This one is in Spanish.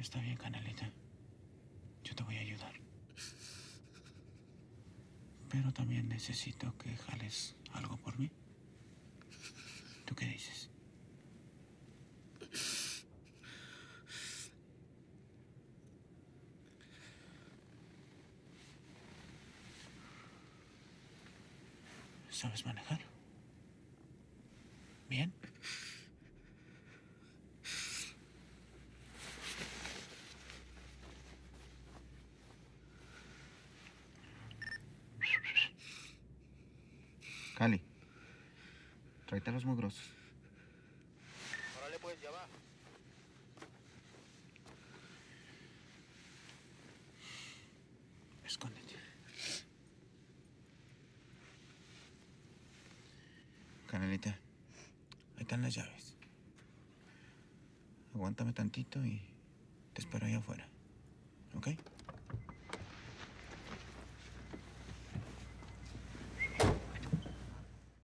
Está bien, Canelita. Yo te voy a ayudar. Pero también necesito que jales algo por mí. ¿Tú qué dices? ¿Sabes manejar? ¿Bien? Cali, tráete a los mugrosos. Órale, pues, ya va. Escóndete. Canelita, ahí están las llaves. Aguántame tantito y te espero ahí afuera. ¿Ok?